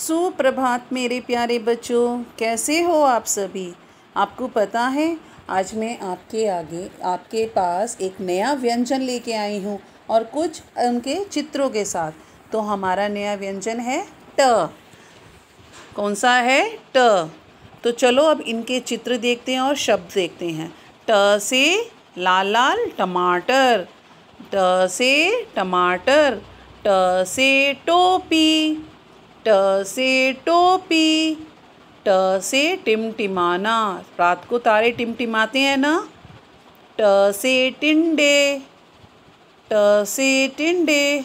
सुप्रभात मेरे प्यारे बच्चों। कैसे हो आप सभी? आपको पता है, आज मैं आपके आगे, आपके पास एक नया व्यंजन लेके आई हूँ और कुछ उनके चित्रों के साथ। तो हमारा नया व्यंजन है ट। कौन सा है? ट। तो चलो अब इनके चित्र देखते हैं और शब्द देखते हैं। ट से लाल लाल टमाटर, ट से टमाटर, ट से टोपी। ट से टोपी, ट से टिमटिमाना। रात को तारे टिमटिमाते हैं ना? ट से टिंडे, ट से टिंडे,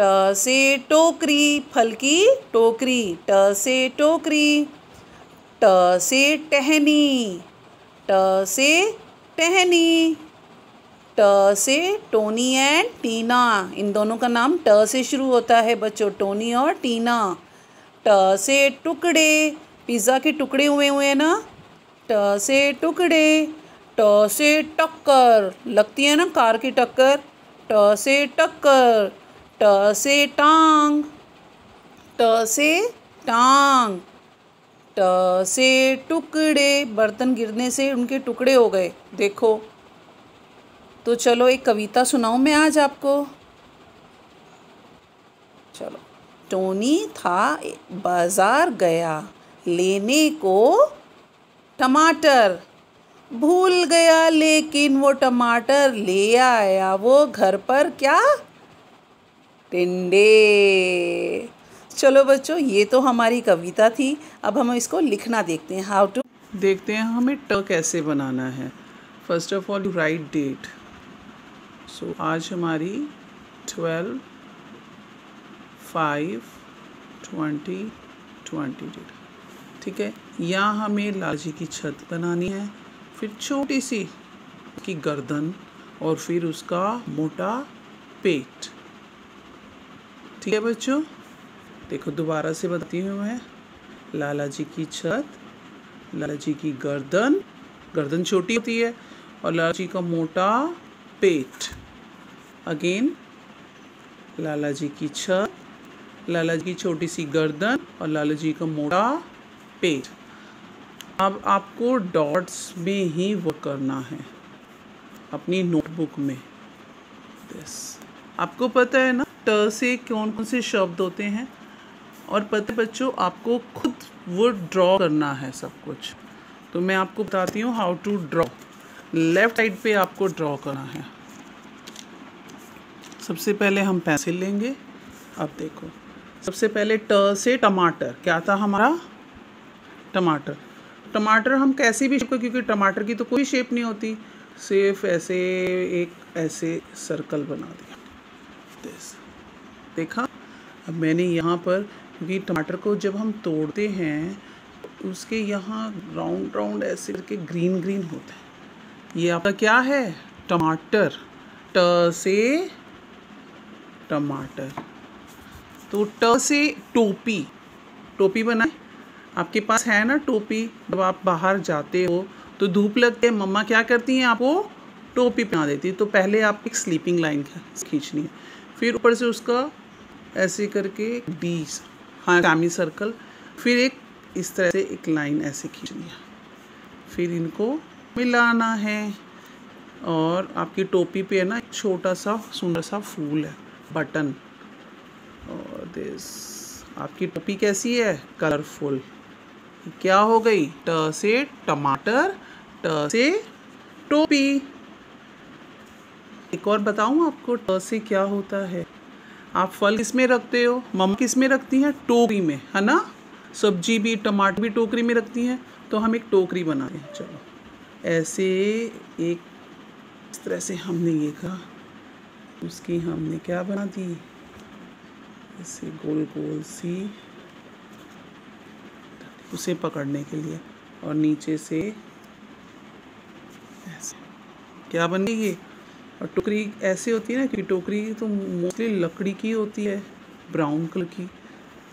ट से टोकरी, फल की टोकरी, ट से टोकरी, ट से टहनी, ट से टहनी। ट से टोनी एंड टीना इन दोनों का नाम ट से शुरू होता है बच्चों टोनी और टीना ट से टुकड़े पिज़्ज़ा के टुकड़े हुए हुए हैं ना? ट से टुकड़े ट से टक्कर, लगती है ना कार की टक्कर? ट से टक्कर ट से टांग ट से टांग ट से टुकड़े, बर्तन गिरने से उनके टुकड़े हो गए। देखो तो चलो एक कविता सुनाऊं मैं आज आपको। चलो। टोनी था, बाज़ार गया, लेने को टमाटर। भूल गया लेकिन वो टमाटर ले आया, वो घर पर क्या? टिंडे। चलो बच्चों, ये तो हमारी कविता थी। अब हम इसको लिखना देखते हैं हाउ टू देखते हैं हमें ट कैसे बनाना है। First of all right date so आज हमारी twelve, five, twenty twenty date. ठीक है, यहाँ हमें लालजी की छत बनानी है, फिर छोटी सी की गर्दन और फिर उसका मोटा पेट। ठीक है बच्चों, देखो दोबारा से बताती हूँ मैं। लाला जी की छत लाला जी की गर्दन गर्दन छोटी होती है और लाला जी का मोटा पेट। अगेन लाला जी की छत, लाला जी की छोटी सी गर्दन और लाला जी का मोटा पेट। अब आपको डॉट्स में ही वर्क करना है, अपनी नोटबुक में। यस आपको पता है ना, ट से कौन कौन से शब्द होते हैं? और पता बच्चों, आपको खुद वो ड्रॉ करना है सब कुछ। तो मैं आपको बताती हूँ how to draw left side पे आपको ड्रॉ करना है। सबसे पहले हम पेंसिल लेंगे। अब देखो। सबसे पहले ट से टमाटर। क्या था हमारा? टमाटर। टमाटर हम कैसी भी शेप क्योंकि टमाटर की तो कोई शेप नहीं होती। सिर्फ़ ऐसे एक ऐसे सर्कल बना दिया। देखा? अब मैंने यहाँ पर, क्योंकि टमाटर को जब हम तोड़ते हैं, उसके यहाँ राउंड राउंड ऐसे करके ग्रीन ग्रीन होता है। ये आपका क्या है? टमाटर। ट से टमाटर। तो ट से टोपी। टोपी बनाए। आपके पास है ना टोपी? जब आप बाहर जाते हो तो धूप लगते मम्मा क्या करती हैं आपको? टोपी पहना देती है। तो पहले आप एक स्लीपिंग लाइन खींचनी है। फिर ऊपर से उसका ऐसे करके डी हाँ सेमी सर्कल फिर एक इस तरह से एक लाइन ऐसे खींचनी है। फिर इनको मिलाना है। और आपकी टोपी पे है ना छोटा सा, सुंदर सा फूल है, बटन। और दिस आपकी टोपी कैसी है? कलरफुल क्या हो गई? ट से टमाटर, ट से टोपी। एक और बताऊँ आपको, ट से क्या होता है? आप फल किसमें रखते हो? मम्मा किसमें रखती हैं? टोकरी में, है ना? सब्ज़ी भी, टमाटर भी टोकरी में रखती हैं तो हम एक टोकरी बनाते हैं, चलो। ऐसे एक इस तरह से हमने ये कहा, उसकी हमने क्या बना दी? ऐसे गोल गोल सी उसे पकड़ने के लिए और नीचे से ऐसे। क्या बन गई ये? और टोकरी ऐसे होती है ना कि टोकरी तो मोस्टली लकड़ी की होती है, ब्राउन कलर की,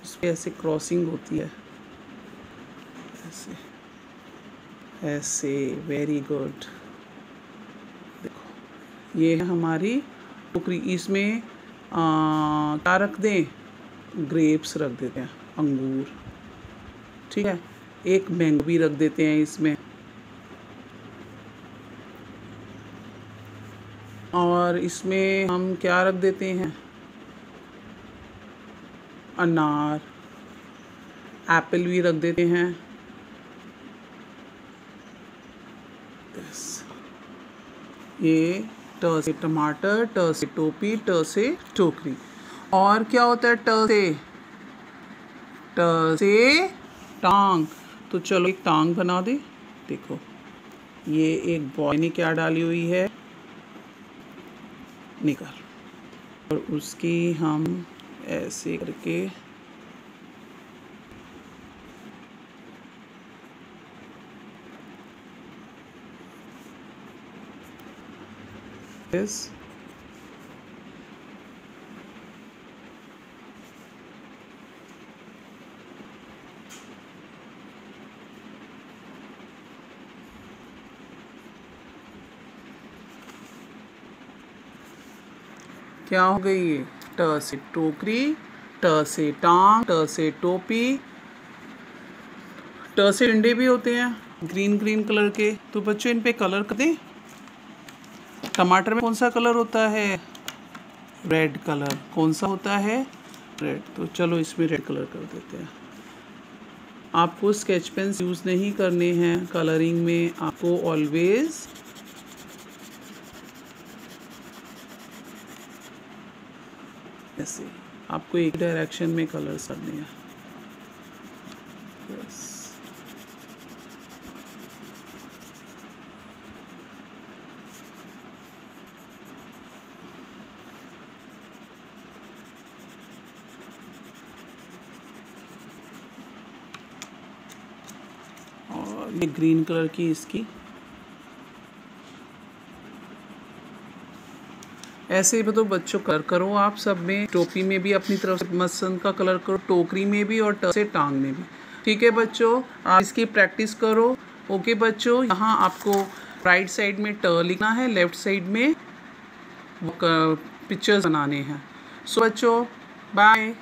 उस पर ऐसे क्रॉसिंग होती है। ऐसे। ऐसे वेरी गुड देखो, ये है हमारी टोकरी। इसमें क्या रख दें? ग्रेप्स रख देते हैं, अंगूर। ठीक है? एक मैंगो भी रख देते हैं इसमें। और इसमें हम क्या रख देते हैं? अनार। एप्पल भी रख देते हैं। ये ट से टमाटर, ट से टोपी, ट से टोकरी। और क्या होता है? ट से ट से टांग। तो चलो एक टांग बना दे। देखो, ये एक बॉय ने क्या डाली हुई है? निकाल। और उसकी हम ऐसे करके is क्या हो गई ये? ट से टोकरी, ट से टांग, ट से टोपी। ट से डंडे भी होते हैं ग्रीन ग्रीन कलर के। तो बच्चों इन पे कलर कर दें। टमाटर में कौन सा कलर होता है? रेड कलर कौन सा होता है? रेड तो चलो इसमें रेड कलर कर देते हैं। आपको स्केच पेन्स यूज़ नहीं करने हैं कलरिंग में। आपको ऑलवेज़ ऐसे आपको एक डायरेक्शन में कलर्स करने हैं। बस और ये ग्रीन कलर की इसकी। ऐसे ही तो बच्चों, कर करो आप सब में, टोपी में भी अपनी तरफ़ से मसन का कलर करो, टोकरी में भी और से टांग में भी। ठीक है बच्चों, आप इसकी प्रैक्टिस करो। ओके बच्चों, यहाँ आपको राइट साइड में ट लिखना है, लेफ़्ट साइड में पिक्चर्स बनाने हैं। सो बच्चों, बाय।